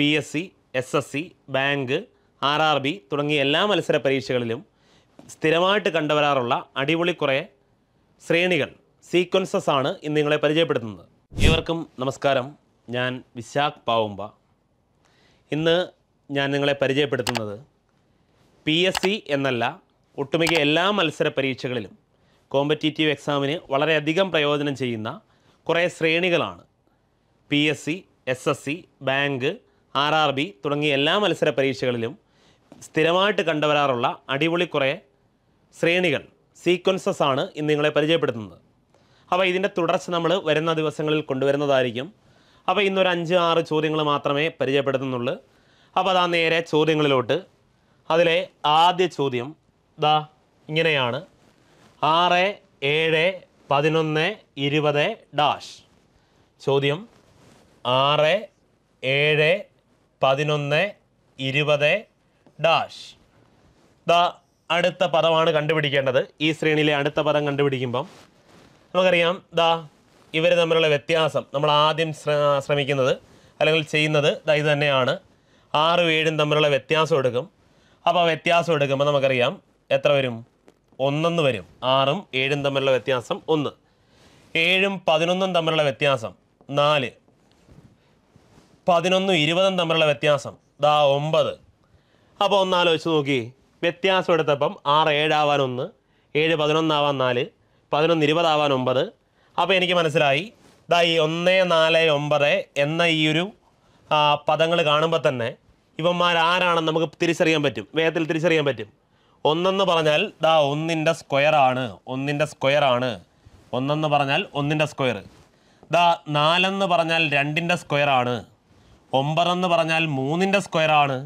P S C S S C bank R R B തുടങ്ങിയ എല്ലാ മത്സര പരീക്ഷകളിലും സ്ഥിരമായിട്ട് കണ്ടുവരാറുള്ള അടിപൊളി കുറേ ശ്രേണികൾ സീക്വൻസസ് ആണ് ഇന്ന് നിങ്ങളെ പരിചയപ്പെടുത്തുന്നത്. ഏവർക്കും നമസ്കാരം. ഞാൻ വിശാഖ് പാവുമ്പ. ഇന്ന് ഞാൻ നിങ്ങളെ പരിചയപ്പെടുത്തുന്നത് പി എസ് സി എന്നല്ല ഒട്ടുമിക്ക എല്ലാ മത്സര പരീക്ഷകളിലും കോമ്പറ്റീറ്റീവ് എക്സാമിന് വളരെയധികം പ്രയോജനം ചെയ്യുന്ന കുറേ ശ്രേണികളാണ് P S C S S C bank R R B തുടങ്ങിയ എല്ലാ മത്സര പരീക്ഷകളിലും സ്ഥിരമായിട്ട് കണ്ടുവരാറുള്ള അടിപൊളി കുറേ ശ്രേണികൾ സീക്വൻസസ് ആണ് ഇന്ന് നിങ്ങളെ പരിചയപ്പെടുത്തുന്നത്. അപ്പോൾ ഇതിന്റെ തുടർച്ച നമ്മൾ വരുന്ന ദിവസങ്ങളിൽ കൊണ്ടുവരുന്നതായിരിക്കും. അപ്പോൾ ഇന്നൊരു അഞ്ച് ആറ് ചോദ്യങ്ങൾ മാത്രമേ പരിചയപ്പെടുത്തുന്നുള്ളൂ. അപ്പോൾ അതാ നേരെ ചോദ്യങ്ങളിലോട്ട്. അതിലെ ആദ്യ ചോദ്യം ദാ ഇങ്ങനെയാണ്. ആറ് ഏഴ് പതിനൊന്ന് ഇരുപത് ഡാഷ്. ചോദ്യം ആറ് ഏഴ് പതിനൊന്ന് ഇരുപത് ഡാഷ്. ദ അടുത്ത പദമാണ് കണ്ടുപിടിക്കേണ്ടത്. ഈ ശ്രേണിയിലെ അടുത്ത പദം കണ്ടുപിടിക്കുമ്പം നമുക്കറിയാം ദ ഇവർ തമ്മിലുള്ള വ്യത്യാസം. നമ്മൾ ആദ്യം ശ്ര- ശ്രമിക്കുന്നത് അല്ലെങ്കിൽ ചെയ്യുന്നത് ദാ ഇത് തന്നെയാണ്. ആറും ഏഴും തമ്മിലുള്ള വ്യത്യാസം എടുക്കും. അപ്പോൾ വ്യത്യാസം എടുക്കുമ്പോൾ നമുക്കറിയാം എത്ര വരും? ഒന്നെന്ന് വരും. ആറും ഏഴും തമ്മിലുള്ള വ്യത്യാസം ഒന്ന്. ഏഴും പതിനൊന്നും തമ്മിലുള്ള വ്യത്യാസം നാല്. പതിനൊന്നും ഇരുപതും തമ്മിലുള്ള വ്യത്യാസം. ദാ ഒമ്പത്. അപ്പോൾ ഒന്നാലോചിച്ച് നോക്കി. വ്യത്യാസം എടുത്തപ്പം ആറ് ഏഴാവാൻ ഒന്ന് ഏഴ് പതിനൊന്നാവാൻ നാല് പതിനൊന്ന് ഇരുപതാവാൻ ഒമ്പത്. അപ്പോൾ എനിക്ക് മനസ്സിലായി. ദാ ഈ ഒന്ന് നാല് ഒമ്പത് എന്ന ഈ ഒരു പദങ്ങൾ കാണുമ്പോൾ തന്നെ ഇവന്മാർ ആരാണെന്ന് നമുക്ക് തിരിച്ചറിയാൻ പറ്റും. വേഗത്തിൽ തിരിച്ചറിയാൻ പറ്റും. ഒന്നെന്ന് പറഞ്ഞാൽ ദാ ഒന്നിന്റെ സ്ക്വയറാണ് ഒന്നിന്റെ സ്ക്വയറാണ് ഒന്നെന്ന് പറഞ്ഞാൽ ഒന്നിന്റെ സ്ക്വയർ. ദാ നാലെന്ന് പറഞ്ഞാൽ രണ്ടിന്റെ സ്ക്വയറാണ് ഒമ്പതെന്ന് പറഞ്ഞാൽ മൂന്നിന്റെ സ്ക്വയറാണ്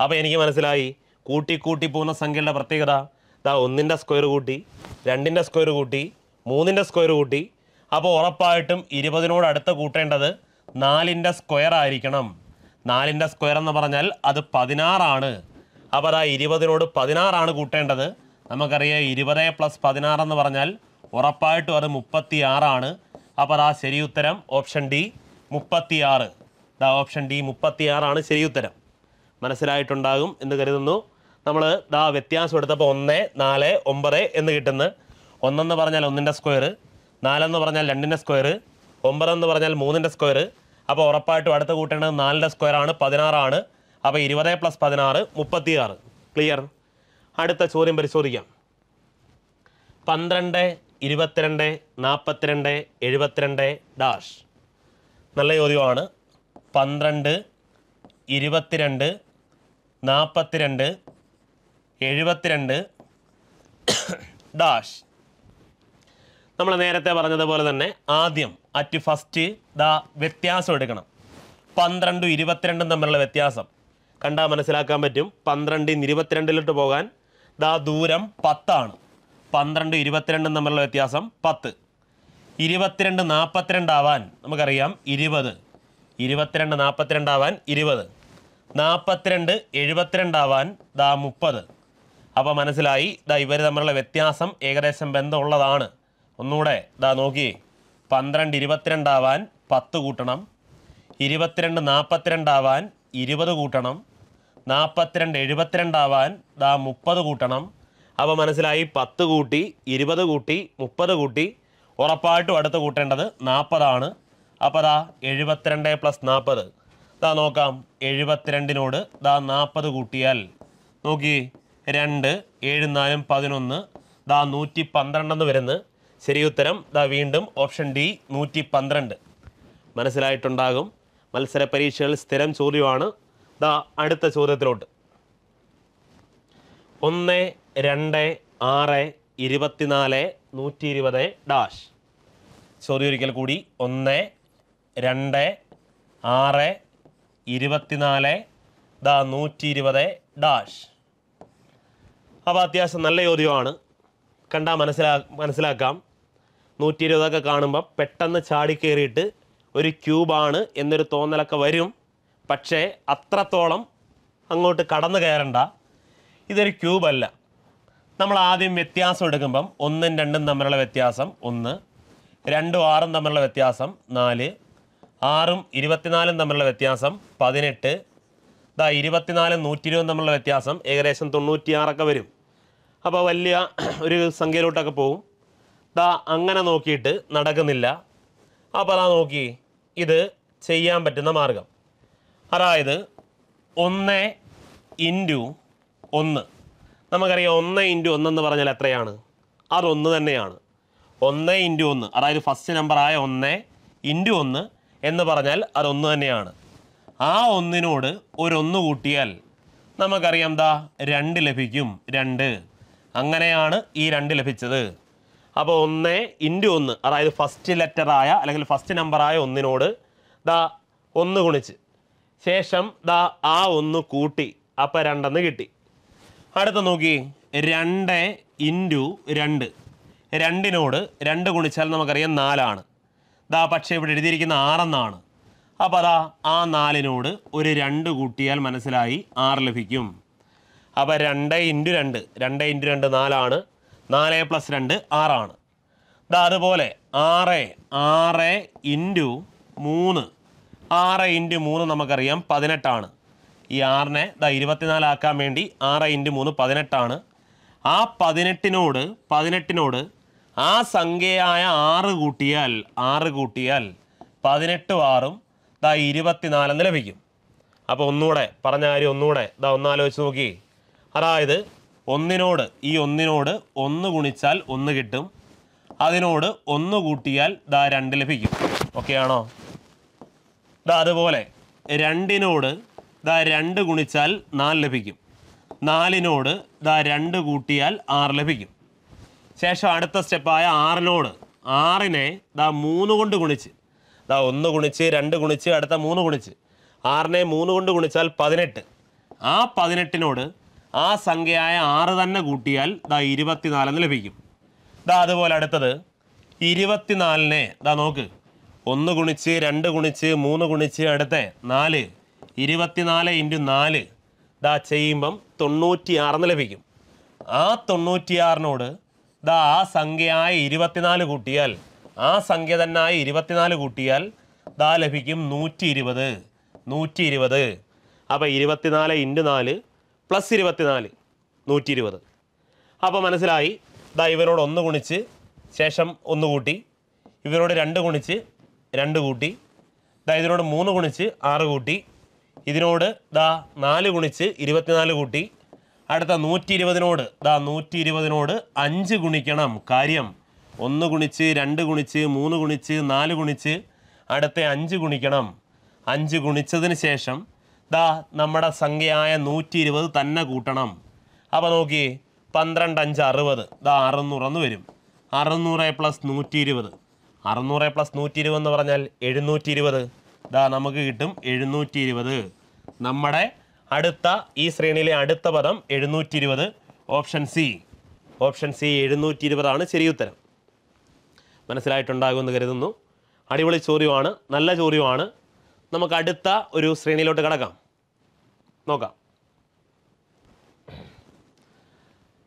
അപ്പോൾ എനിക്ക് മനസ്സിലായി. കൂട്ടി കൂട്ടി പോകുന്ന സംഖ്യയുടെ പ്രത്യേകത. ഇതാ ഒന്നിന്റെ സ്ക്വയർ കൂട്ടി രണ്ടിന്റെ സ്ക്വയർ കൂട്ടി മൂന്നിന്റെ സ്ക്വയർ കൂട്ടി. അപ്പോൾ ഉറപ്പായിട്ടും ഇരുപതിനോട് അടുത്ത് കൂട്ടേണ്ടത് നാലിന്റെ സ്ക്വയർ ആയിരിക്കണം. നാലിന്റെ സ്ക്വയർ എന്ന് പറഞ്ഞാൽ അത് പതിനാറാണ്. അപ്പോൾ അതാ ഇരുപതിനോട് പതിനാറാണ് കൂട്ടേണ്ടത്. നമുക്കറിയാം ഇരുപത് പ്ലസ് പതിനാറെന്ന് പറഞ്ഞാൽ ഉറപ്പായിട്ടും അത് മുപ്പത്തി ആറാണ് അപ്പോൾ അതാ ശരി ഉത്തരം ഓപ്ഷൻ ഡി മുപ്പത്തിയാറ്. ദാ ഓപ്ഷൻ ഡി മുപ്പത്തിയാറാണ് ശരി ഉത്തരം. മനസ്സിലായിട്ടുണ്ടാകും എന്ന് കരുതുന്നു. നമ്മൾ ദാ വ്യത്യാസം എടുത്തപ്പോൾ ഒന്ന് നാല് ഒമ്പത് എന്ന് കിട്ടുന്നു. ഒന്നെന്ന് പറഞ്ഞാൽ ഒന്നിന്റെ സ്ക്വയർ നാലെന്ന് പറഞ്ഞാൽ രണ്ടിന്റെ സ്ക്വയർ ഒമ്പതെന്ന് പറഞ്ഞാൽ മൂന്നിന്റെ സ്ക്വയർ അപ്പോൾ ഉറപ്പായിട്ടും അടുത്ത കൂട്ടേണ്ടത് നാലിന്റെ സ്ക്വയറാണ് പതിനാറാണ്. അപ്പോൾ ഇരുപത് പ്ലസ് പതിനാറ് മുപ്പത്തിയാറ്. ക്ലിയർ അടുത്ത ചോദ്യം പരിശോധിക്കാം. പന്ത്രണ്ട് ഇരുപത്തിരണ്ട് നാൽപ്പത്തിരണ്ട് എഴുപത്തിരണ്ട് ഡാഷ് നല്ല ചോദ്യമാണ്. പന്ത്രണ്ട് ഇരുപത്തിരണ്ട് നാൽപ്പത്തിരണ്ട് എഴുപത്തിരണ്ട് ഡാഷ്. നമ്മൾ നേരത്തെ പറഞ്ഞതുപോലെ തന്നെ ആദ്യം അറ്റ് ഫസ്റ്റ് ദാ വ്യത്യാസം എടുക്കണം. പന്ത്രണ്ടും ഇരുപത്തിരണ്ടും തമ്മിലുള്ള വ്യത്യാസം. കണ്ടാൽ മനസ്സിലാക്കാൻ പറ്റും. പന്ത്രണ്ടിന് ഇരുപത്തിരണ്ടിലോട്ട് പോകാൻ ദാ ദൂരം പത്താണ്. പന്ത്രണ്ട് ഇരുപത്തിരണ്ടും തമ്മിലുള്ള വ്യത്യാസം പത്ത്. ഇരുപത്തിരണ്ട് നാൽപ്പത്തിരണ്ടാവാൻ നമുക്കറിയാം ഇരുപത്. ഇരുപത്തിരണ്ട് നാൽപ്പത്തിരണ്ടാവാൻ ഇരുപത്. നാൽപ്പത്തിരണ്ട് എഴുപത്തിരണ്ടാവാൻ ദാ മുപ്പത്. അപ്പോൾ മനസ്സിലായി? ദാ ഇവർ തമ്മിലുള്ള വ്യത്യാസം ഏകദേശം ബന്ധമുള്ളതാണ്. ഒന്നുകൂടെ ദാ നോക്കി. പന്ത്രണ്ട് ഇരുപത്തിരണ്ടാവാൻ പത്ത് കൂട്ടണം. ഇരുപത്തിരണ്ട് നാൽപ്പത്തിരണ്ടാവാൻ ഇരുപത് കൂട്ടണം. നാൽപ്പത്തിരണ്ട് എഴുപത്തിരണ്ടാവാൻ ദാ മുപ്പത് കൂട്ടണം. അപ്പോൾ മനസ്സിലായി? പത്ത് കൂട്ടി ഇരുപത് കൂട്ടി മുപ്പത് കൂട്ടി. ഉറപ്പായിട്ടും അടുത്ത് കൂട്ടേണ്ടത് നാൽപ്പതാണ് അപ്പോൾ അതാ എഴുപത്തിരണ്ട് പ്ലസ് നാൽപ്പത് ഇതാ നോക്കാം എഴുപത്തിരണ്ടിനോട് ഇതാ നാൽപ്പത് കൂട്ടിയാൽ നോക്കി രണ്ട് ഏഴ് നാലും പതിനൊന്ന് ദാ നൂറ്റി പന്ത്രണ്ടെന്ന് വരുന്നു. ശരി ഉത്തരം ദാ വീണ്ടും ഓപ്ഷൻ ഡി നൂറ്റി പന്ത്രണ്ട്. മനസ്സിലായിട്ടുണ്ടാകും? മത്സര പരീക്ഷകൾ സ്ഥിരം ചോദ്യമാണ്. ദാ അടുത്ത ചോദ്യത്തിലോട്ട്. ഒന്ന് രണ്ട് ആറ് ഇരുപത്തിനാല് നൂറ്റി ഇരുപത് ഡാഷ് ചോദ്യം ഒരിക്കൽ കൂടി. ഒന്ന് രണ്ട് ആറ് ഇരുപത്തിനാല് ദാ നൂറ്റി ഇരുപത് ഡാഷ്. അപ്പോൾ അത്യാവശ്യം നല്ല ചോദ്യമാണ്. കണ്ടാൽ മനസ്സിലാ മനസ്സിലാക്കാം. നൂറ്റി ഇരുപതൊക്കെ കാണുമ്പോൾ പെട്ടെന്ന് ചാടിക്കേറിയിട്ട് ഒരു ക്യൂബാണ് എന്നൊരു തോന്നലൊക്കെ വരും. പക്ഷേ അത്രത്തോളം അങ്ങോട്ട് കടന്നു കയറണ്ട. ഇതൊരു ക്യൂബല്ല. നമ്മൾ ആദ്യം വ്യത്യാസം എടുക്കുമ്പം ഒന്നും രണ്ടും തമ്മിലുള്ള വ്യത്യാസം ഒന്ന് രണ്ടും ആറും തമ്മിലുള്ള വ്യത്യാസം നാല് ആറും ഇരുപത്തിനാലും തമ്മിലുള്ള വ്യത്യാസം പതിനെട്ട്. ഇതാ ഇരുപത്തിനാലും നൂറ്റി ഇരുപതും തമ്മിലുള്ള വ്യത്യാസം ഏകദേശം തൊണ്ണൂറ്റിയാറൊക്കെ വരും. അപ്പോൾ വലിയ ഒരു സംഖ്യയിലോട്ടൊക്കെ പോവും ദാ അങ്ങനെ നോക്കിയിട്ട് നടക്കുന്നില്ല. അപ്പോൾ അതാ നോക്കി ഇത് ചെയ്യാൻ പറ്റുന്ന മാർഗം. അതായത് ഒന്ന് ഇന്റു ഒന്ന്. നമുക്കറിയാം ഒന്ന് ഇന്റു ഒന്നെന്ന് പറഞ്ഞാൽ എത്രയാണ്? അതൊന്ന് തന്നെയാണ്. ഒന്ന് ഇന്റു ഒന്ന്. അതായത് ഫസ്റ്റ് നമ്പറായ ഒന്ന് ഇന്റു ഒന്ന് എന്ന് പറഞ്ഞാൽ അതൊന്ന് തന്നെയാണ്. ആ ഒന്നിനോട് ഒരൊന്ന് കൂട്ടിയാൽ നമുക്കറിയാം ദാ രണ്ട് ലഭിക്കും രണ്ട്. അങ്ങനെയാണ് ഈ രണ്ട് ലഭിച്ചത്. അപ്പോൾ ഒന്ന് ഇന്റു ഒന്ന് അതായത് ഫസ്റ്റ് ലെറ്ററായ അല്ലെങ്കിൽ ഫസ്റ്റ് നമ്പറായ ഒന്നിനോട് ദാ ഒന്ന് ഗുണിച്ച്. ശേഷം ദാ ആ ഒന്ന് കൂട്ടി അപ്പം രണ്ടെന്ന് കിട്ടി. അടുത്ത നോക്കി രണ്ട് ഇന്റു രണ്ട്. രണ്ടിനോട് രണ്ട് ഗുണിച്ചാൽ നമുക്കറിയാം നാലാണ്. ദാ പക്ഷേ ഇവിടെ എഴുതിയിരിക്കുന്ന ആറെന്നാണ് അപ്പോൾ അതാ ആ നാലിനോട് ഒരു രണ്ട് കൂട്ടിയാൽ മനസ്സിലായി ആറ് ലഭിക്കും. അപ്പോൾ രണ്ട് ഇന്റു രണ്ട് രണ്ട് ഇന്റു രണ്ട് നാലാണ് നാല് പ്ലസ് രണ്ട് ആറാണ്. ദാ അതുപോലെ ആറ് ആറ് ഇന്റു മൂന്ന് ആറ് ഇന്റു മൂന്ന് നമുക്കറിയാം പതിനെട്ടാണ്. ഈ ആറിനെ ദാ ഇരുപത്തിനാലാക്കാൻ വേണ്ടി ആറ് ഇന്റു മൂന്ന് പതിനെട്ടാണ്. ആ പതിനെട്ടിനോട് പതിനെട്ടിനോട് ആ സംഖ്യയായ ആറ് കൂട്ടിയാൽ ആറ് കൂട്ടിയാൽ പതിനെട്ട് ആറും ദാ ഇരുപത്തിനാലെന്ന് ലഭിക്കും. അപ്പോൾ ഒന്നുകൂടെ പറഞ്ഞ കാര്യം ഒന്നുകൂടെ ഇതാ ഒന്നാലോചിച്ച് നോക്കി. അതായത് ഒന്നിനോട് ഈ ഒന്നിനോട് ഒന്ന് ഗുണിച്ചാൽ ഒന്ന് കിട്ടും. അതിനോട് ഒന്ന് കൂട്ടിയാൽ ദാ രണ്ട് ലഭിക്കും. ഓക്കെ ആണോ? ദാ അതുപോലെ രണ്ടിനോട് ദാ രണ്ട് ഗുണിച്ചാൽ നാല് ലഭിക്കും. നാലിനോട് ദാ രണ്ട് കൂട്ടിയാൽ ആറ് ലഭിക്കും. ശേഷം അടുത്ത സ്റ്റെപ്പായ ആറിനോട്. ആറിനെ ദാ മൂന്ന് കൊണ്ട് ഗുണിച്ച്. ദാ ഒന്ന് ഗുണിച്ച് രണ്ട് ഗുണിച്ച് അടുത്ത മൂന്ന് ഗുണിച്ച്. ആറിനെ മൂന്ന് കൊണ്ട് ഗുണിച്ചാൽ പതിനെട്ട്. ആ പതിനെട്ടിനോട് ആ സംഖ്യയായ ആറ് തന്നെ കൂട്ടിയാൽ ദാ ഇരുപത്തിനാലെന്ന് ലഭിക്കും. ദാ അതുപോലെ അടുത്തത്. ഇരുപത്തിനാലിനെ ദാ നോക്ക്. ഒന്ന് ഗുണിച്ച് രണ്ട് ഗുണിച്ച് മൂന്ന് ഗുണിച്ച് അടുത്ത നാല്. ഇരുപത്തിനാല് ഇന്റു നാല്. ദാ ചെയ്യുമ്പം തൊണ്ണൂറ്റിയാറെന്ന് ലഭിക്കും. ആ തൊണ്ണൂറ്റിയാറിനോട് ദാ ആ സംഖ്യയായ ഇരുപത്തിനാല് കൂട്ടിയാൽ ആ സംഖ്യ തന്നെ തന്നെയായ ഇരുപത്തിനാല് കൂട്ടിയാൽ ദാ ലഭിക്കും നൂറ്റി ഇരുപത് നൂറ്റി ഇരുപത് അപ്പോൾ ഇരുപത്തിനാല് ഇന്റു നാല് പ്ലസ് ഇരുപത്തിനാല് നൂറ്റി ഇരുപത് അപ്പോൾ മനസ്സിലായി? ദാ ഇവരോട് ഒന്ന് ഗുണിച്ച് ശേഷം ഒന്ന് കൂട്ടി. ഇവരോട് രണ്ട് ഗുണിച്ച് രണ്ട് കൂട്ടി. ദാ ഇതിനോട് മൂന്ന് ഗുണിച്ച് ആറ് കൂട്ടി. ഇതിനോട് ദാ നാല് ഗുണിച്ച് ഇരുപത്തിനാല് കൂട്ടി. അടുത്ത നൂറ്റി ഇരുപതിനോട് ദാ നൂറ്റി ഇരുപതിനോട് അഞ്ച് ഗുണിക്കണം. കാര്യം ഒന്ന് ഗുണിച്ച് രണ്ട് ഗുണിച്ച് മൂന്ന് ഗുണിച്ച് നാല് ഗുണിച്ച് അടുത്ത അഞ്ച് ഗുണിക്കണം. അഞ്ച് ഗുണിച്ചതിന് ശേഷം ദാ നമ്മുടെ സംഖ്യയായ നൂറ്റി ഇരുപത് തന്നെ കൂട്ടണം. അപ്പോൾ നോക്കി പന്ത്രണ്ട് അഞ്ച് അറുപത്. ദാ അറുന്നൂറെന്ന് വരും. അറുന്നൂറ് പ്ലസ് നൂറ്റി ഇരുപത് അറുന്നൂറ് പ്ലസ് നൂറ്റി ഇരുപത് എന്ന് പറഞ്ഞാൽ എഴുന്നൂറ്റി ഇരുപത് ദാ നമുക്ക് കിട്ടും എഴുന്നൂറ്റി ഇരുപത് നമ്മുടെ അടുത്ത ഈ ശ്രേണിയിലെ അടുത്ത പദം എഴുന്നൂറ്റി ഇരുപത് ഓപ്ഷൻ സി. ഓപ്ഷൻ സി എഴുന്നൂറ്റി ഇരുപതാണ് ശരിയുത്തരം മനസ്സിലായിട്ടുണ്ടാകുമെന്ന് കരുതുന്നു. അടിപൊളി ചോദ്യമാണ് നല്ല ചോദ്യമാണ്. നമുക്ക് അടുത്ത ഒരു ശ്രേണിയിലോട്ട് കിടക്കാം. നോക്കാം.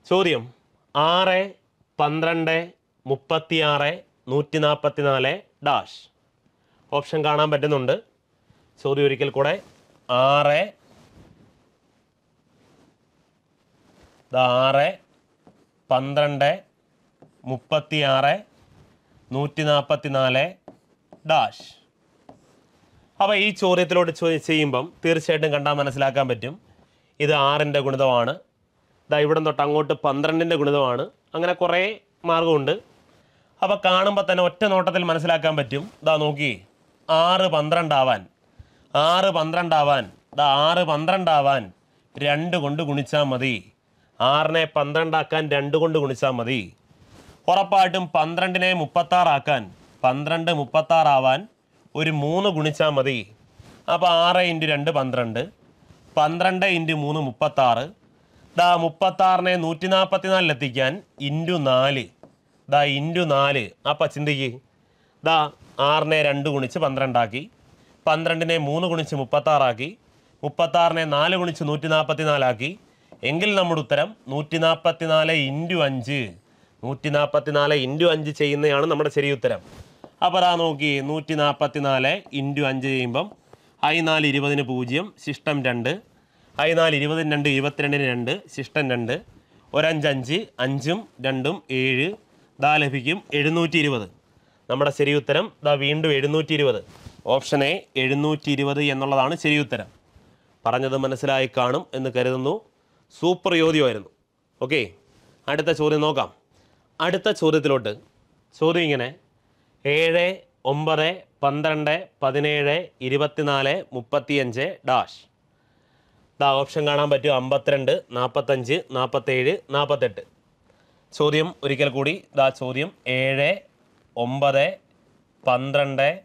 ചോദ്യം ആറ് പന്ത്രണ്ട് മുപ്പത്തിയാറ് നൂറ്റി നാൽപ്പത്തി നാല് ഡാഷ്. ഓപ്ഷൻ കാണാൻ പറ്റുന്നുണ്ട്. ചോദ്യം ഒരിക്കൽ കൂടെ. ആറ് ആറ് പന്ത്രണ്ട് മുപ്പത്തിയാറ് നൂറ്റി നാൽപ്പത്തി നാല് ഡാഷ്. അപ്പോൾ ഈ ചോദ്യത്തിലോട്ട് ചോ ചെയ്യുമ്പം തീർച്ചയായിട്ടും കണ്ടാൽ മനസ്സിലാക്കാൻ പറ്റും. ഇത് ആറിന്റെ ഗുണിതമാണ്. ഇതാ ഇവിടെ തൊട്ട് അങ്ങോട്ട് പന്ത്രണ്ടിന്റെ ഗുണിതമാണ്. അങ്ങനെ കുറേ മാർഗമുണ്ട്. അപ്പോൾ കാണുമ്പോൾ തന്നെ ഒറ്റ നോട്ടത്തിൽ മനസ്സിലാക്കാൻ പറ്റും. ഇതാ നോക്കി. ആറ് പന്ത്രണ്ടാവാൻ. ആറ് പന്ത്രണ്ടാവാൻ. ഇതാ ആറ് പന്ത്രണ്ടാവാൻ. രണ്ട് കൊണ്ട് ഗുണിച്ചാൽ മതി. ആറിനെ പന്ത്രണ്ടാക്കാൻ രണ്ട് കൊണ്ട് ഗുണിച്ചാൽ മതി. ഉറപ്പായിട്ടും പന്ത്രണ്ടിനെ മുപ്പത്താറാക്കാൻ പന്ത്രണ്ട് മുപ്പത്താറാവാൻ ഒരു മൂന്ന് ഗുണിച്ചാൽ മതി. അപ്പോൾ ആറ് ഇന്റു രണ്ട് പന്ത്രണ്ട് പന്ത്രണ്ട് ഇന്റു മൂന്ന് മുപ്പത്താറ്. ദാ മുപ്പത്താറിനെ നൂറ്റി നാൽപ്പത്തിനാലിലെത്തിക്കാൻ ഇന്റു നാല്. ദാ ഇന്റു നാല്. അപ്പം ചിന്തിക്ക്. ദാ ആറിനെ രണ്ട് ഗുണിച്ച് പന്ത്രണ്ടാക്കി പന്ത്രണ്ടിനെ മൂന്ന് ഗുണിച്ച് മുപ്പത്താറാക്കി മുപ്പത്താറിനെ നാല് ഗുണിച്ച് നൂറ്റി നാൽപ്പത്തി നാലാക്കി എങ്കിൽ നമ്മുടെ ഉത്തരം നൂറ്റി നാൽപ്പത്തി നാല് ഇന്റു അഞ്ച്. നൂറ്റി നാൽപ്പത്തി നാല് ഇന്റു അഞ്ച് ചെയ്യുന്നതാണ് നമ്മുടെ ശരി ഉത്തരം. അപ്പോൾ അതാ നോക്കി നൂറ്റി നാൽപ്പത്തി നാല് ഇന്റു അഞ്ച് ചെയ്യുമ്പം ഐ നാല് ഇരുപതിന് പൂജ്യം ശിഷ്ടം രണ്ട്. ഐ നാല് ഇരുപതിന് രണ്ട് ഇരുപത്തിരണ്ടിന് രണ്ട് ശിഷ്ടം രണ്ട്. ഒരഞ്ചഞ്ച് അഞ്ചും രണ്ടും ഏഴ്. ദാ ലഭിക്കും എഴുന്നൂറ്റി ഇരുപത് നമ്മുടെ ശരി ഉത്തരം ദാ വീണ്ടും എഴുന്നൂറ്റി ഇരുപത് ഓപ്ഷൻ എ എഴുന്നൂറ്റി ഇരുപത് എന്നുള്ളതാണ് ശരി ഉത്തരം. പറഞ്ഞത് മനസ്സിലായി കാണും എന്ന് കരുതുന്നു. സൂപ്പർ ചോദ്യമായിരുന്നു. ഓക്കെ അടുത്ത ചോദ്യം നോക്കാം. അടുത്ത ചോദ്യത്തിലോട്ട്. ചോദ്യം ഇങ്ങനെ. ഏഴ് ഒമ്പത് പന്ത്രണ്ട് പതിനേഴ് ഇരുപത്തിനാല് മുപ്പത്തിയഞ്ച് ഡാഷ്. ദാ ഓപ്ഷൻ കാണാൻ പറ്റും. അമ്പത്തിരണ്ട് നാൽപ്പത്തഞ്ച് നാൽപ്പത്തേഴ് നാൽപ്പത്തെട്ട് ചോദ്യം ഒരിക്കൽ കൂടി. ദാ ചോദ്യം. ഏഴ് ഒമ്പത് പന്ത്രണ്ട്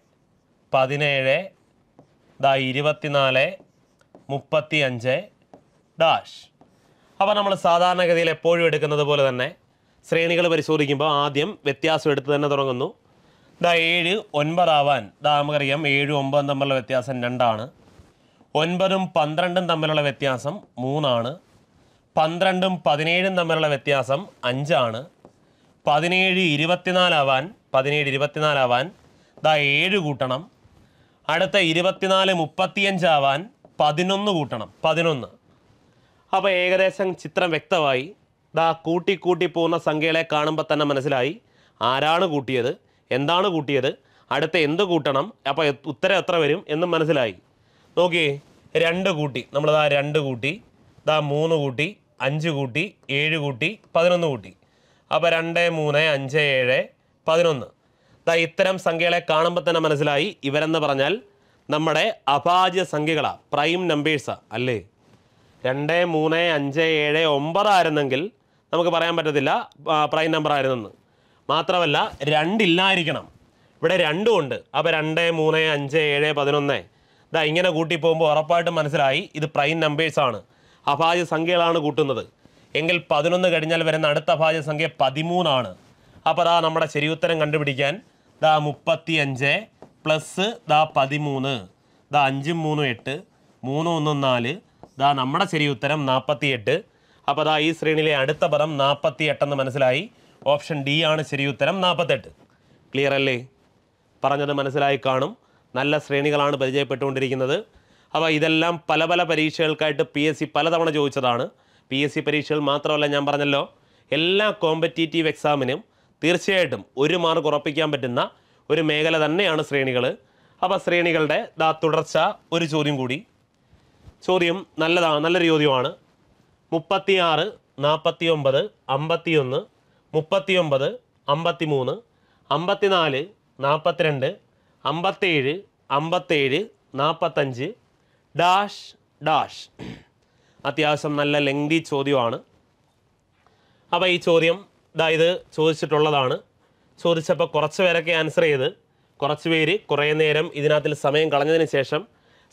പതിനേഴ് ദാ ഇരുപത്തിനാല് മുപ്പത്തി അഞ്ച് ഡാഷ്. അപ്പോൾ നമ്മൾ സാധാരണഗതിയിൽ എപ്പോഴും എടുക്കുന്നത് പോലെ തന്നെ ശ്രേണികൾ പരിശോധിക്കുമ്പോൾ ആദ്യം വ്യത്യാസം എടുത്ത് തന്നെ തുടങ്ങുന്നു. ഇതാ ഏഴ് ഒൻപതാവാൻ ഇതാ നമുക്കറിയാം ഏഴും ഒമ്പതും തമ്മിലുള്ള വ്യത്യാസം രണ്ടാണ്. ഒൻപതും പന്ത്രണ്ടും തമ്മിലുള്ള വ്യത്യാസം മൂന്നാണ്. പന്ത്രണ്ടും പതിനേഴും തമ്മിലുള്ള വ്യത്യാസം അഞ്ചാണ്. പതിനേഴ് ഇരുപത്തിനാലാവാൻ പതിനേഴ് ഇരുപത്തിനാലാവാൻ ഇതാ ഏഴ് കൂട്ടണം. അടുത്ത ഇരുപത്തിനാല് മുപ്പത്തിയഞ്ചാവാൻ പതിനൊന്ന് കൂട്ടണം. പതിനൊന്ന്. അപ്പോൾ ഏകദേശം ചിത്രം വ്യക്തമായി. ദാ കൂട്ടി കൂട്ടി പോകുന്ന സംഖ്യകളെ കാണുമ്പോൾ തന്നെ മനസ്സിലായി. ആരാണ് കൂട്ടിയത്? എന്താണ് കൂട്ടിയത്? അടുത്ത എന്ത് കൂട്ടണം? അപ്പോൾ ഉത്തരം എത്ര വരും എന്നും മനസ്സിലായി. നോക്കിയേ രണ്ട് കൂട്ടി. നമ്മളിതാ രണ്ട് കൂട്ടി. ഇതാ മൂന്ന് കൂട്ടി അഞ്ച് കൂട്ടി ഏഴ് കൂട്ടി പതിനൊന്ന് കൂട്ടി. അപ്പോൾ രണ്ട് മൂന്ന് അഞ്ച് ഏഴ് പതിനൊന്ന്. ഇതാ ഇത്തരം സംഖ്യകളെ കാണുമ്പോൾ തന്നെ മനസ്സിലായി. ഇവരെന്ന് പറഞ്ഞാൽ നമ്മുടെ അഭാജ്യ സംഖ്യകളാണ് പ്രൈം നമ്പേഴ്സാണ് അല്ലേ? രണ്ട് മൂന്ന് അഞ്ച് ഏഴ് ഒമ്പതായിരുന്നെങ്കിൽ നമുക്ക് പറയാൻ പറ്റത്തില്ല പ്രൈം നമ്പർ ആയിരുന്നെന്ന്. മാത്രമല്ല രണ്ടില്ലായിരിക്കണം. ഇവിടെ രണ്ടും ഉണ്ട്. അപ്പോൾ രണ്ട് മൂന്ന് അഞ്ച് ഏഴ് പതിനൊന്ന്. ഇതാ ഇങ്ങനെ കൂട്ടി പോകുമ്പോൾ ഉറപ്പായിട്ടും മനസ്സിലായി ഇത് പ്രൈം നമ്പേഴ്സാണ് അഭാജ്യ സംഖ്യകളാണ് കൂട്ടുന്നത്. എങ്കിൽ പതിനൊന്ന് കഴിഞ്ഞാൽ വരുന്ന അടുത്ത അഭാജ്യ സംഖ്യ പതിമൂന്നാണ്. അപ്പോൾ അതാ നമ്മുടെ ശരി ഉത്തരം കണ്ടുപിടിക്കാൻ ദാ മുപ്പത്തി അഞ്ച് പ്ലസ് ദാ പതിമൂന്ന്. ദാ അഞ്ചും മൂന്നും എട്ട് മൂന്നും ഒന്നും നാല് ദാ നമ്മുടെ ശരി ഉത്തരം നാൽപ്പത്തി എട്ട് അപ്പോൾ ദാ ഈ ശ്രേണിയിലെ അടുത്ത പദം നാൽപ്പത്തി എട്ടെന്ന് മനസ്സിലായി. ഓപ്ഷൻ ഡി ആണ് ശരി ഉത്തരം നാൽപ്പത്തെട്ട് ക്ലിയർ അല്ലേ? പറഞ്ഞത് മനസ്സിലായി കാണും. നല്ല ശ്രേണികളാണ് പരിചയപ്പെട്ടുകൊണ്ടിരിക്കുന്നത്. അപ്പോൾ ഇതെല്ലാം പല പല പരീക്ഷകൾക്കായിട്ട് പി എസ് സി പലതവണ ചോദിച്ചതാണ്. പി എസ് സി പരീക്ഷകൾ മാത്രമല്ല ഞാൻ പറഞ്ഞല്ലോ. എല്ലാ കോമ്പറ്റീറ്റീവ് എക്സാമിനും തീർച്ചയായിട്ടും ഒരു മാർക്ക് ഉറപ്പിക്കാൻ പറ്റുന്ന ഒരു മേഖല തന്നെയാണ് ശ്രേണികൾ അപ്പോൾ ശ്രേണികളുടെ ദാ തുടർച്ച ഒരു ചോദ്യം കൂടി. ചോദ്യം നല്ലതാണ് നല്ലൊരു ചോദ്യമാണ്. മുപ്പത്തിയാറ് നാൽപ്പത്തി ഒമ്പത് അമ്പത്തിയൊന്ന് മുപ്പത്തിയൊമ്പത് അമ്പത്തി മൂന്ന് അമ്പത്തിനാല് നാൽപ്പത്തിരണ്ട് അമ്പത്തേഴ് അമ്പത്തേഴ് നാൽപ്പത്തഞ്ച് ഡാഷ് ഡാഷ്. അത്യാവശ്യം നല്ല ലെങ്തി ചോദ്യമാണ്. അപ്പോൾ ഈ ചോദ്യം ഇതായത് ചോദിച്ചിട്ടുള്ളതാണ്. ചോദിച്ചപ്പോൾ കുറച്ച് പേരൊക്കെ ആൻസർ ചെയ്ത് കുറച്ച് പേര് കുറേ നേരം ഇതിനകത്തിൽ സമയം കളഞ്ഞതിന് ശേഷം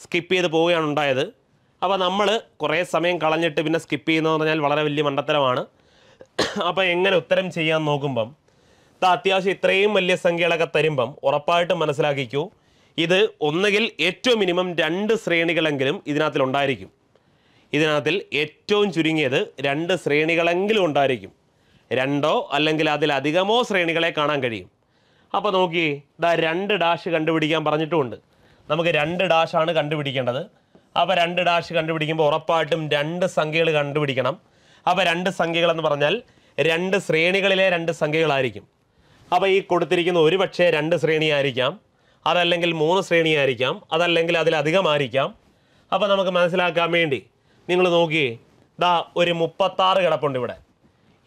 സ്കിപ്പ് ചെയ്ത് പോവുകയാണ് ഉണ്ടായത്. അപ്പോൾ നമ്മൾ കുറേ സമയം കളഞ്ഞിട്ട് പിന്നെ സ്കിപ്പ് ചെയ്യുന്നതെന്ന് പറഞ്ഞാൽ വളരെ വലിയ മണ്ടത്തരമാണ്. അപ്പോൾ എങ്ങനെ ഉത്തരം ചെയ്യാൻ നോക്കുമ്പം താ അത്യാവശ്യം ഇത്രയും വലിയ സംഖ്യകളൊക്കെ തരുമ്പം ഉറപ്പായിട്ടും മനസ്സിലാക്കിക്കൂ ഇത് ഒന്നുകിൽ ഏറ്റവും മിനിമം രണ്ട് ശ്രേണികളെങ്കിലും ഇതിനകത്തിൽ ഉണ്ടായിരിക്കും. ഇതിനകത്തിൽ ഏറ്റവും ചുരുങ്ങിയത് രണ്ട് ശ്രേണികളെങ്കിലും ഉണ്ടായിരിക്കും. രണ്ടോ അല്ലെങ്കിൽ അതിലധികമോ ശ്രേണികളെ കാണാൻ കഴിയും. അപ്പോൾ നോക്കി ഇതാ രണ്ട് ഡാഷ് കണ്ടുപിടിക്കാൻ പറഞ്ഞിട്ടുമുണ്ട്. നമുക്ക് രണ്ട് ഡാഷാണ് കണ്ടുപിടിക്കേണ്ടത്. അപ്പോൾ രണ്ട് ഡാഷ് കണ്ടുപിടിക്കുമ്പോൾ ഉറപ്പായിട്ടും രണ്ട് സംഖ്യകൾ കണ്ടുപിടിക്കണം. അപ്പോൾ രണ്ട് സംഖ്യകളെന്ന് പറഞ്ഞാൽ രണ്ട് ശ്രേണികളിലെ രണ്ട് സംഖ്യകളായിരിക്കും. അപ്പോൾ ഈ കൊടുത്തിരിക്കുന്ന ഒരു പക്ഷേ രണ്ട് ശ്രേണിയായിരിക്കാം. അതല്ലെങ്കിൽ മൂന്ന് ശ്രേണിയായിരിക്കാം. അതല്ലെങ്കിൽ അതിലധികമായിരിക്കാം അപ്പോൾ നമുക്ക് മനസ്സിലാക്കാൻ വേണ്ടി നിങ്ങൾ നോക്കിയേ ദാ ഒരു മുപ്പത്താറ് കിടപ്പുണ്ട് ഇവിടെ.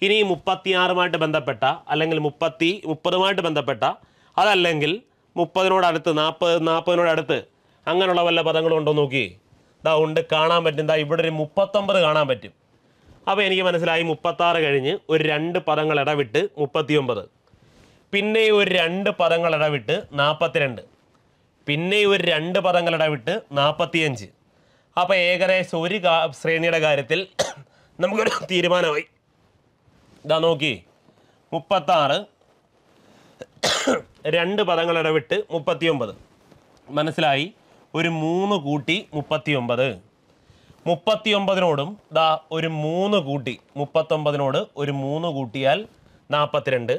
ഇനി മുപ്പത്തിയാറുമായിട്ട് ബന്ധപ്പെട്ട അല്ലെങ്കിൽ മുപ്പത്തി മുപ്പതുമായിട്ട് ബന്ധപ്പെട്ട അതല്ലെങ്കിൽ മുപ്പതിനോടടുത്ത് നാൽപ്പത് നാൽപ്പതിനോടടുത്ത് അങ്ങനെയുള്ള വല്ല പദങ്ങളും ഉണ്ടോ നോക്കി ദാ ഉണ്ട് കാണാൻ പറ്റും. ദാ ഇവിടെ ഒരു മുപ്പത്തൊമ്പത് കാണാൻ പറ്റും. അപ്പോൾ എനിക്ക് മനസ്സിലായി മുപ്പത്താറ് കഴിഞ്ഞ് ഒരു രണ്ട് പദങ്ങൾ ഇടവിട്ട് മുപ്പത്തിയൊമ്പത്. പിന്നെ ഒരു രണ്ട് പദങ്ങൾ ഇടവിട്ട് നാൽപ്പത്തിരണ്ട് പിന്നെ ഒരു രണ്ട് പദങ്ങൾ ഇടവിട്ട് നാൽപ്പത്തിയഞ്ച് അപ്പോൾ ഏകദേശം ഒരു ശ്രേണിയുടെ കാര്യത്തിൽ നമുക്കൊരു തീരുമാനമായി. ഇതാ നോക്കി. മുപ്പത്താറ്. രണ്ട് പദങ്ങൾ ഇടവിട്ട് മുപ്പത്തിയൊമ്പത്. മനസ്സിലായി? ഒരു മൂന്ന് കൂട്ടി മുപ്പത്തിയൊമ്പത്. മുപ്പത്തിയൊമ്പതിനോടും ദാ ഒരു മൂന്ന് കൂട്ടി മുപ്പത്തൊമ്പതിനോട് ഒരു മൂന്ന് കൂട്ടിയാൽ നാൽപ്പത്തിരണ്ട്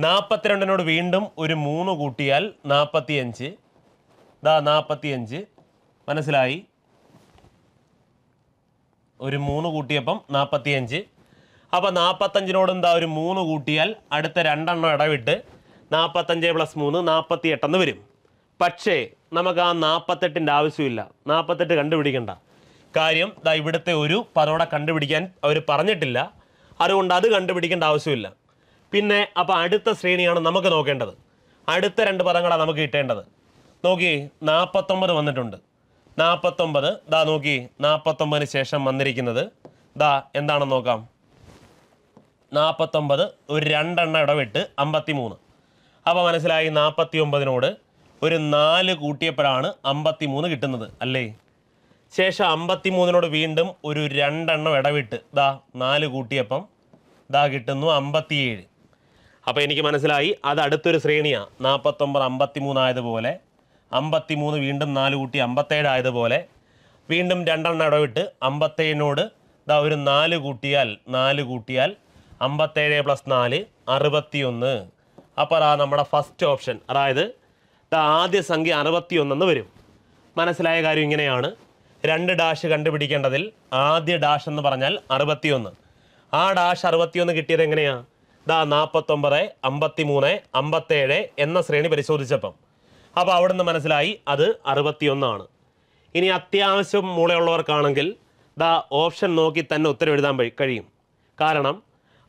നാൽപ്പത്തിരണ്ടിനോട് വീണ്ടും ഒരു മൂന്ന് കൂട്ടിയാൽ നാൽപ്പത്തിയഞ്ച് ദാ നാൽപ്പത്തിയഞ്ച് മനസ്സിലായി? ഒരു മൂന്ന് കൂട്ടിയപ്പം നാൽപ്പത്തിയഞ്ച് അപ്പോൾ നാൽപ്പത്തഞ്ചിനോട് എന്താ ഒരു മൂന്ന് കൂട്ടിയാൽ അടുത്ത രണ്ടെണ്ണം ഇടവിട്ട് നാൽപ്പത്തഞ്ച് പ്ലസ് മൂന്ന് നാൽപ്പത്തി എട്ടെന്ന് വരും. പക്ഷേ നമുക്ക് ആ നാൽപ്പത്തെട്ടിന്റെ ആവശ്യമില്ല. നാൽപ്പത്തെട്ട് കണ്ടുപിടിക്കണ്ട. കാര്യം ദാ ഇവിടുത്തെ ഒരു പദോടെ കണ്ടുപിടിക്കാൻ അവർ പറഞ്ഞിട്ടില്ല. അതുകൊണ്ട് അത് കണ്ടുപിടിക്കേണ്ട ആവശ്യമില്ല. പിന്നെ അപ്പോൾ അടുത്ത ശ്രേണിയാണ് നമുക്ക് നോക്കേണ്ടത്. അടുത്ത രണ്ട് പദങ്ങളാണ് നമുക്ക് കിട്ടേണ്ടത്. നോക്കി നാൽപ്പത്തൊമ്പത് വന്നിട്ടുണ്ട്. നാൽപ്പത്തൊമ്പത് ദാ നോക്കി നാൽപ്പത്തൊമ്പതിന് ശേഷം വന്നിരിക്കുന്നത്. ദാ എന്താണെന്ന് നോക്കാം. നാൽപ്പത്തൊമ്പത് ഒരു രണ്ടെണ്ണം ഇടവിട്ട് അമ്പത്തി മൂന്ന് അപ്പോൾ മനസ്സിലായി നാൽപ്പത്തി ഒമ്പതിനോട് ഒരു നാല് കൂട്ടിയപ്പോഴാണ് അമ്പത്തി മൂന്ന് കിട്ടുന്നത് അല്ലേ? ശേഷം അമ്പത്തി മൂന്നിനോട് വീണ്ടും ഒരു രണ്ടെണ്ണം ഇടവിട്ട്. ദാ നാല് കൂട്ടിയപ്പം ദാ കിട്ടുന്നു അമ്പത്തിയേഴ്. അപ്പോൾ എനിക്ക് മനസ്സിലായി അത് അടുത്തൊരു ശ്രേണിയാണ് നാൽപ്പത്തൊമ്പത് അമ്പത്തി മൂന്നായതുപോലെ അമ്പത്തി മൂന്ന് വീണ്ടും നാല് കൂട്ടി അമ്പത്തേഴ് ആയതുപോലെ വീണ്ടും രണ്ടെണ്ണം ഇടവിട്ട് അമ്പത്തേഴിനോട് ദാ ഒരു നാല് കൂട്ടിയാൽ നാല് കൂട്ടിയാൽ അമ്പത്തേഴ് പ്ലസ് നാല് അറുപത്തിയൊന്ന്. അപ്പോൾ അതാ നമ്മുടെ ഫസ്റ്റ് ഓപ്ഷൻ അതായത് ആദ്യ സംഖ്യ അറുപത്തിയൊന്നെന്ന് വരും. മനസ്സിലായ കാര്യം ഇങ്ങനെയാണ്. രണ്ട് ഡാഷ് കണ്ടുപിടിക്കേണ്ടതിൽ ആദ്യ ഡാഷ് എന്ന് പറഞ്ഞാൽ അറുപത്തിയൊന്ന്. ആ ഡാഷ് അറുപത്തിയൊന്ന് കിട്ടിയത് എങ്ങനെയാണ് ദാ നാൽപ്പത്തൊമ്പത് അമ്പത്തി മൂന്ന് അമ്പത്തേഴ് എന്ന ശ്രേണി പരിശോധിച്ചപ്പം. അപ്പോൾ അവിടുന്ന് മനസ്സിലായി അത് അറുപത്തിയൊന്നാണ്. ഇനി അത്യാവശ്യം മൂളയുള്ളവർക്കാണെങ്കിൽ ദാ ഓപ്ഷൻ നോക്കി തന്നെ ഉത്തരം എഴുതാൻ പ- കഴിയും. കാരണം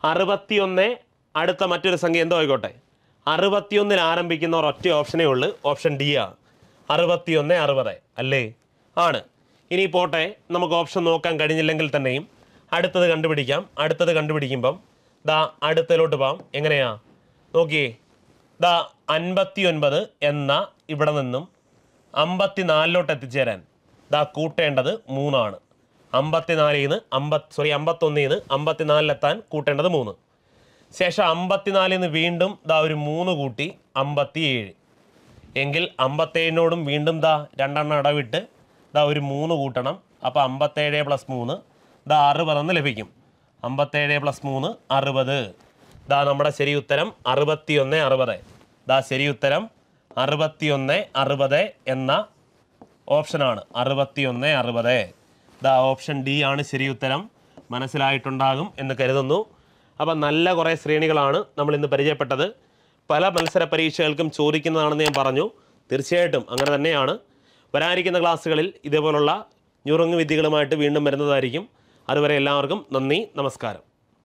അറുപത്തിയൊന്ന് അടുത്ത മറ്റൊരു സംഖ്യ എന്തോ ആയിക്കോട്ടെ? അറുപത്തിയൊന്നിൽ ആരംഭിക്കുന്ന ഒരൊറ്റ ഓപ്ഷനേ ഉള്ളൂ. ഓപ്ഷൻ ഡി ആണ് അറുപത്തിയൊന്ന് അറുപത് അല്ലേ? ആണ്. ഇനി പോട്ടെ. നമുക്ക് ഓപ്ഷൻ നോക്കാൻ കഴിഞ്ഞില്ലെങ്കിൽ തന്നെയും അടുത്തത് കണ്ടുപിടിക്കാം. അടുത്തത് കണ്ടുപിടിക്കുമ്പം ദാ അടുത്തതിലോട്ട് പോകാം എങ്ങനെയാ? നോക്കിയേ. ദാ അൻപത്തി ഒൻപത് എന്ന ഇവിടെ നിന്നും അമ്പത്തിനാലിലോട്ട് എത്തിച്ചേരാൻ ദാ കൂട്ടേണ്ടത് മൂന്നാണ്. അമ്പത്തിനാലിൽ നിന്ന് അമ്പത് സോറി അമ്പത്തൊന്നിൽ നിന്ന് അമ്പത്തിനാലിലെത്താൻ കൂട്ടേണ്ടത് മൂന്ന്. ശേഷം അമ്പത്തിനാലിൽ നിന്ന് വീണ്ടും ദാ ഒരു മൂന്ന് കൂട്ടി അമ്പത്തിയേഴ്. എങ്കിൽ അമ്പത്തേഴിനോടും വീണ്ടും ദാ രണ്ടെണ്ണം ഇടവിട്ട് ദാ ഒരു മൂന്ന് കൂട്ടണം. അപ്പോൾ അമ്പത്തേഴ് പ്ലസ് മൂന്ന് ദാ അറുപതെന്ന് ലഭിക്കും. അമ്പത്തേഴ് പ്ലസ് മൂന്ന് അറുപത്. ദാ നമ്മുടെ ശരി ഉത്തരം അറുപത്തിയൊന്ന് അറുപത്. ദാ ശരി ഉത്തരം അറുപത്തിയൊന്ന് അറുപത് എന്ന ഓപ്ഷനാണ്. അറുപത്തിയൊന്ന് അറുപത്. ദാ ഓപ്ഷൻ ഡി ആണ് ശരി ഉത്തരം. മനസ്സിലായിട്ടുണ്ടാകും എന്ന് കരുതുന്നു. അപ്പം നല്ല കുറേ ശ്രേണികളാണ് നമ്മൾ ഇന്ന് പരിചയപ്പെട്ടത്. പല മത്സര പരീക്ഷകൾക്കും ചോദിക്കുന്നതാണെന്ന് ഞാൻ പറഞ്ഞു. തീർച്ചയായിട്ടും അങ്ങനെ തന്നെയാണ്. വരാനിരിക്കുന്ന ക്ലാസ്സുകളിൽ ഇതേപോലുള്ള ഞുറുങ്ങ് വിദ്യകളുമായിട്ട് വീണ്ടും വരുന്നതായിരിക്കും. അതുവരെ എല്ലാവർക്കും നന്ദി നമസ്കാരം.